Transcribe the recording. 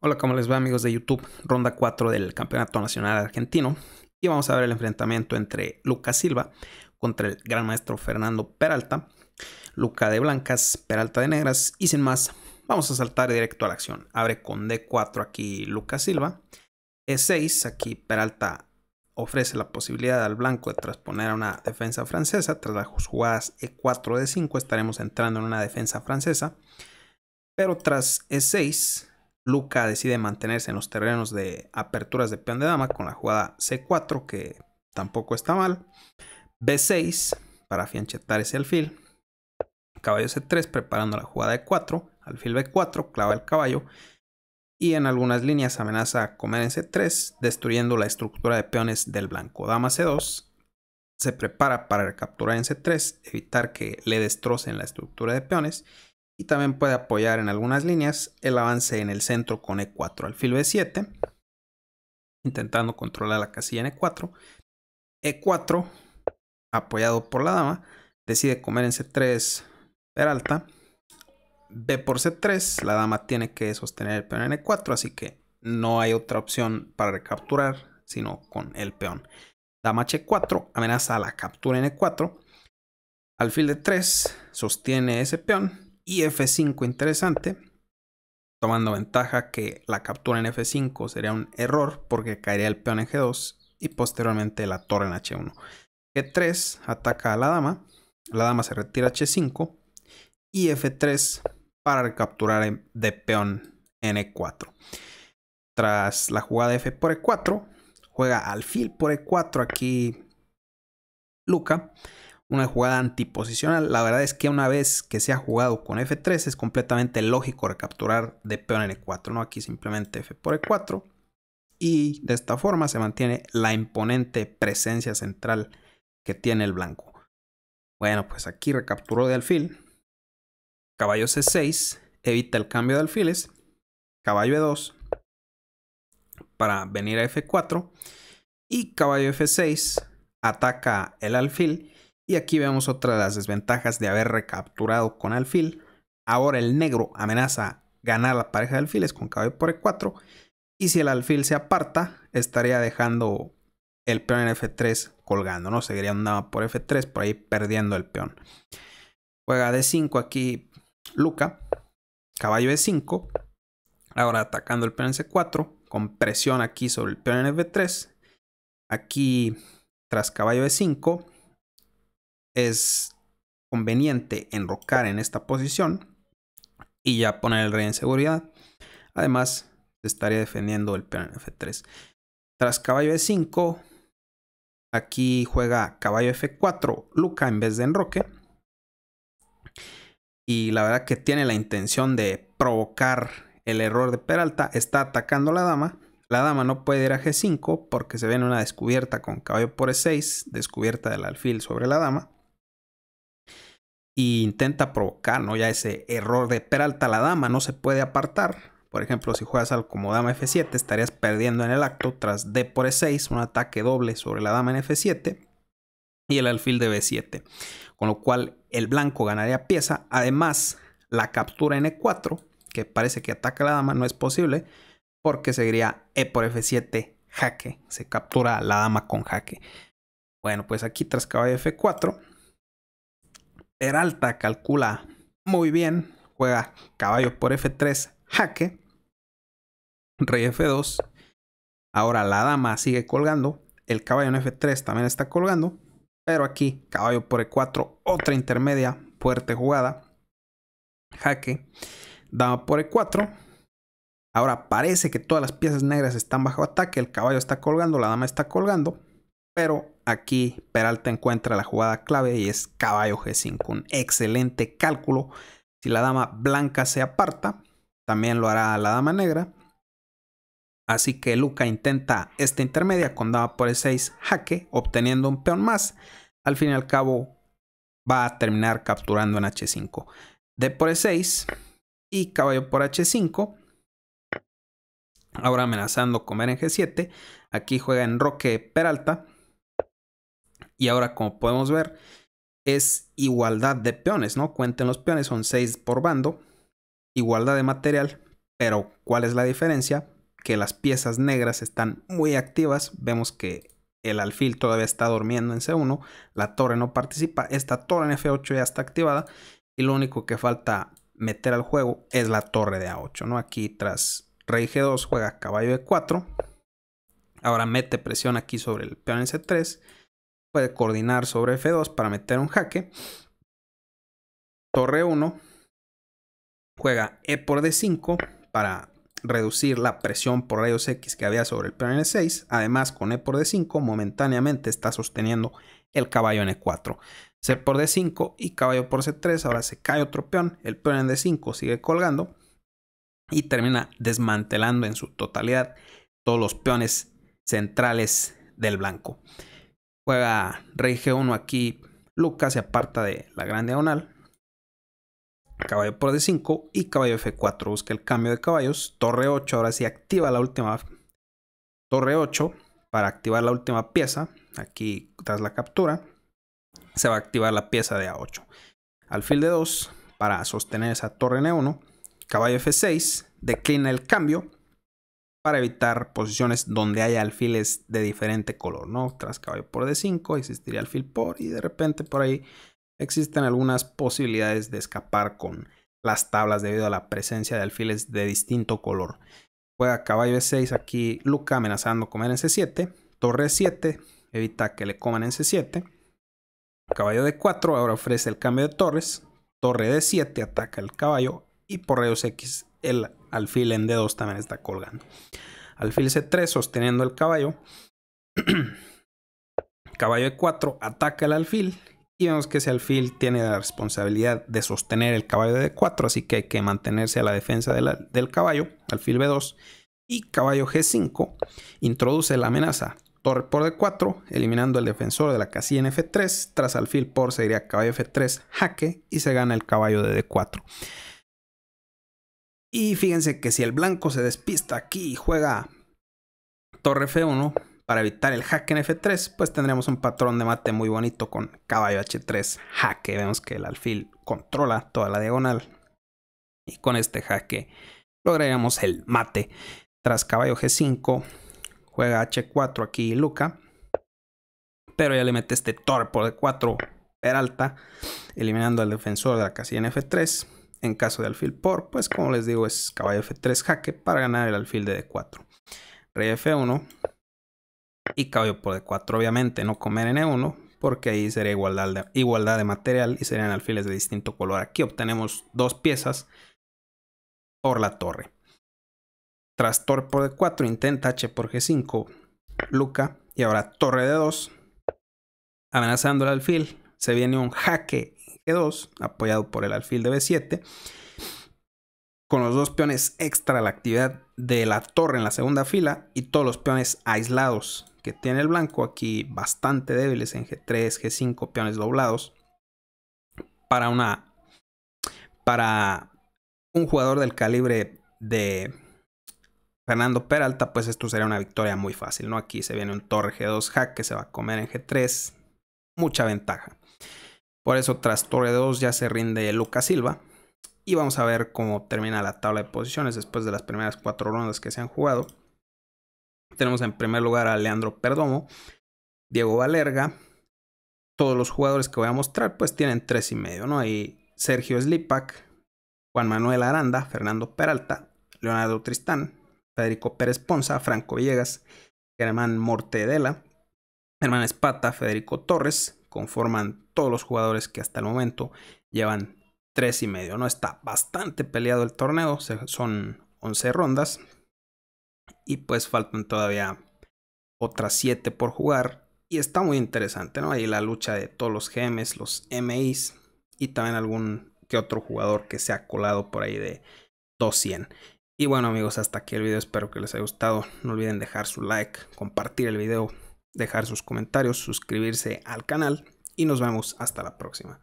Hola, ¿cómo les va amigos de YouTube? Ronda 4 del Campeonato Nacional Argentino. Y vamos a ver el enfrentamiento entre Lucas Silva contra el gran maestro Fernando Peralta. Luca de blancas, Peralta de negras. Y sin más, vamos a saltar directo a la acción. Abre con D4 aquí Lucas Silva. E6, aquí Peralta ofrece la posibilidad al blanco de transponer a una defensa francesa. Tras las jugadas E4, D5 estaremos entrando en una defensa francesa. Pero tras E6, Luca decide mantenerse en los terrenos de aperturas de peón de dama con la jugada C4, que tampoco está mal. B6 para fianchetar ese alfil. Caballo C3 preparando la jugada de 4. Alfil B4, clava el caballo. Y en algunas líneas amenaza comer en C3, destruyendo la estructura de peones del blanco. Dama C2 se prepara para recapturar en C3, evitar que le destrocen la estructura de peones y también puede apoyar en algunas líneas el avance en el centro con E4 alfil B7, intentando controlar la casilla en E4. E4, apoyado por la dama, decide comer en C3 Peralta. B por C3, la dama tiene que sostener el peón en E4, así que no hay otra opción para recapturar, sino con el peón. Dama H4 amenaza a la captura en E4. Alfil de 3 sostiene ese peón y F5 interesante, tomando ventaja que la captura en F5 sería un error porque caería el peón en G2 y posteriormente la torre en H1. G3 ataca a la dama, la dama se retira a H5 y F3 para recapturar de peón en E4. Tras la jugada F por E4, juega alfil por E4 aquí Luca una jugada antiposicional. La verdad es que una vez que se ha jugado con F3 es completamente lógico recapturar de peón en E4, ¿no? Aquí simplemente F por E4 y de esta forma se mantiene la imponente presencia central que tiene el blanco. Bueno, pues aquí recapturó de alfil. Caballo C6 evita el cambio de alfiles. Caballo E2 para venir a F4 y caballo F6 ataca el alfil y aquí vemos otra de las desventajas de haber recapturado con alfil. Ahora el negro amenaza ganar la pareja de alfiles con caballo por E4. Y si el alfil se aparta, estaría dejando el peón en F3 colgando, ¿no? Seguiría un dama por F3, por ahí perdiendo el peón. Juega D5 aquí Luca. Caballo E5. Ahora atacando el peón en C4. Con presión aquí sobre el peón en F3. Aquí tras caballo E5 es conveniente enrocar en esta posición y ya poner el rey en seguridad. Además, estaría defendiendo el peón en F3. Tras caballo E5, aquí juega caballo F4, Luca en vez de enroque. Y la verdad que tiene la intención de provocar el error de Peralta. Está atacando la dama. La dama no puede ir a G5 porque se ve en una descubierta con caballo por E6, descubierta del alfil sobre la dama y intenta provocar, ¿no? Ya ese error de Peralta la dama no se puede apartar. Por ejemplo, si juegas algo como dama F7, estarías perdiendo en el acto tras D por E6, un ataque doble sobre la dama en F7 y el alfil de B7. Con lo cual el blanco ganaría pieza. Además, la captura en E4, que parece que ataca a la dama, no es posible porque seguiría E por F7 jaque. Se captura la dama con jaque. Bueno, pues aquí tras caballo F4 Peralta calcula muy bien. Juega caballo por F3, jaque. Rey F2. Ahora la dama sigue colgando. El caballo en F3 también está colgando. Pero aquí, caballo por E4, otra intermedia, fuerte jugada. Jaque. Dama por E4. Ahora parece que todas las piezas negras están bajo ataque. El caballo está colgando, la dama está colgando. Pero aquí Peralta encuentra la jugada clave y es caballo G5. Un excelente cálculo. Si la dama blanca se aparta, también lo hará la dama negra. Así que Luca intenta esta intermedia con dama por E6 jaque, obteniendo un peón más. Al fin y al cabo va a terminar capturando en H5. D por E6 y caballo por H5. Ahora amenazando comer en G7. Aquí juega en Roque Peralta. Y ahora, como podemos ver, es igualdad de peones, ¿no? Cuenten los peones, son 6 por bando. Igualdad de material. Pero, ¿cuál es la diferencia? Que las piezas negras están muy activas. Vemos que el alfil todavía está durmiendo en C1. La torre no participa. Esta torre en F8 ya está activada. Y lo único que falta meter al juego es la torre de A8. ¿no? Aquí tras rey G2 juega caballo de 4. Ahora mete presión aquí sobre el peón en C3. Puede coordinar sobre F2 para meter un jaque. Torre 1. Juega E por D5 para reducir la presión por rayos X que había sobre el peón en E6. Además, con E por D5 momentáneamente está sosteniendo el caballo en E4. C por D5 y caballo por C3. Ahora se cae otro peón. El peón en D5 sigue colgando y termina desmantelando en su totalidad todos los peones centrales del blanco. Juega rey G1 aquí. Lucas se aparta de la gran diagonal. Caballo por D5 y caballo F4. Busca el cambio de caballos. Torre 8. Ahora sí activa la última. Torre 8 para activar la última pieza. Aquí tras la captura. Se va a activar la pieza de A8. Alfil de 2 para sostener esa torre N1. Caballo F6. Declina el cambio para evitar posiciones donde haya alfiles de diferente color, ¿no? Tras caballo por D5 existiría alfil por y de repente por ahí existen algunas posibilidades de escapar con las tablas debido a la presencia de alfiles de distinto color. Juega caballo E6 aquí Luca amenazando comer en C7, torre 7 evita que le coman en C7, caballo D4 ahora ofrece el cambio de torres, torre D7 ataca el caballo y por rayos X el alfil en D2 también está colgando. Alfil C3 sosteniendo el caballo. caballo E4 ataca el alfil. Y vemos que ese alfil tiene la responsabilidad de sostener el caballo de D4. Así que hay que mantenerse a la defensa del caballo. Alfil B2. Y caballo G5 introduce la amenaza. Torre por D4, eliminando el defensor de la casilla en F3. Tras alfil por seguiría caballo F3, jaque y se gana el caballo de D4. Y fíjense que si el blanco se despista aquí y juega torre F1 para evitar el jaque en F3, pues tendríamos un patrón de mate muy bonito con caballo H3 jaque. Vemos que el alfil controla toda la diagonal. Y con este jaque lograríamos el mate. Tras caballo G5, juega H4 aquí Luca. Pero ya le mete este torre por D4 Peralta, eliminando al defensor de la casilla en F3 en caso de alfil por, pues como les digo es caballo F3 jaque para ganar el alfil de D4. Rey F1 y caballo por D4. Obviamente no comer en E1 porque ahí sería igualdad de, igualdad de material y serían alfiles de distinto color. Aquí obtenemos dos piezas por la torre. Tras torre por D4 intenta H por G5 Luca y ahora torre de 2 amenazando el alfil. Se viene un jaque 2 apoyado por el alfil de B7. Con los dos peones extra la actividad de la torre en la segunda fila y todos los peones aislados que tiene el blanco aquí bastante débiles en G3, G5, peones doblados. Para una para un jugador del calibre de Fernando Peralta, pues esto sería una victoria muy fácil, ¿no? Aquí se viene un torre G2 hack que se va a comer en G3, mucha ventaja. Por eso tras torre 2 ya se rinde Lucas Silva. Y vamos a ver cómo termina la tabla de posiciones después de las primeras cuatro rondas que se han jugado. Tenemos en primer lugar a Leandro Perdomo, Diego Valerga. Todos los jugadores que voy a mostrar pues tienen tres y medio, ¿no? Hay Sergio Slipak, Juan Manuel Aranda, Fernando Peralta, Leonardo Tristán, Federico Pérez Ponza, Franco Villegas, Germán Mortedela, Germán Espata, Federico Torres, conforman todos los jugadores que hasta el momento llevan tres y medio. No está bastante peleado el torneo, son 11 rondas y pues faltan todavía otras 7 por jugar y está muy interesante, ¿no? Ahí la lucha de todos los GMs, los MIs y también algún que otro jugador que se ha colado por ahí de 200. Y bueno amigos, hasta aquí el video, espero que les haya gustado. No olviden dejar su like, compartir el video dejar sus comentarios, suscribirse al canal y nos vemos hasta la próxima.